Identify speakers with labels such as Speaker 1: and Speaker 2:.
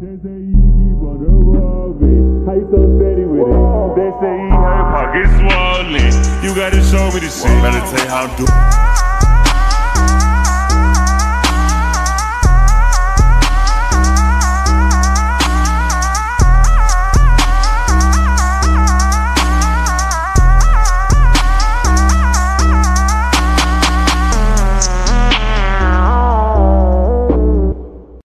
Speaker 1: They say he keep on evolving. How you so steady with it? They say he hurt pocket swollen. You gotta show me the shit.
Speaker 2: Better tell you how to do.